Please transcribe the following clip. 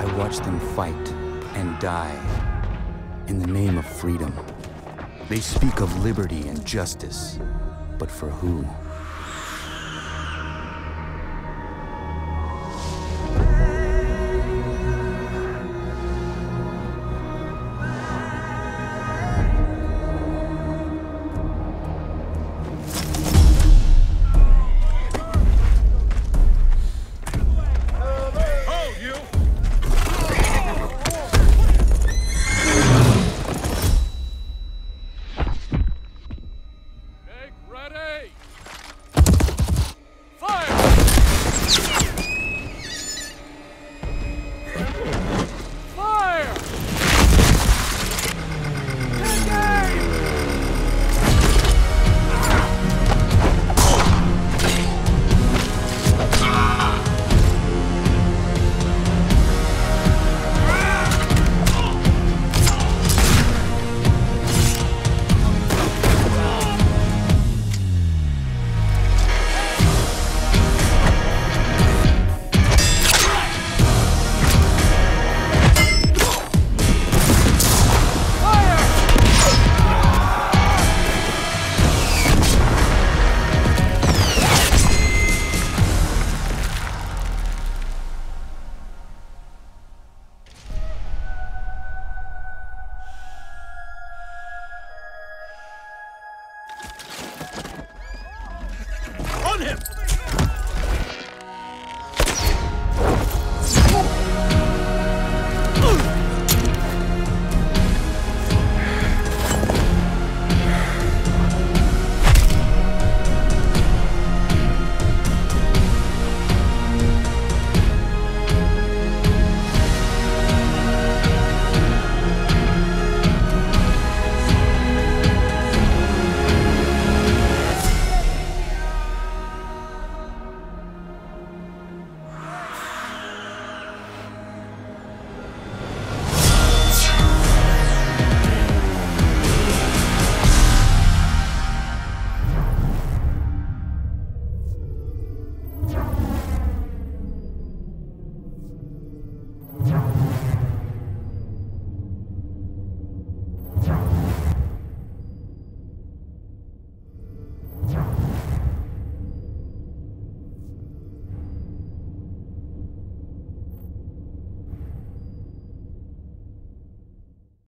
I watch them fight and die in the name of freedom. They speak of liberty and justice, but for who? Everybody! on him!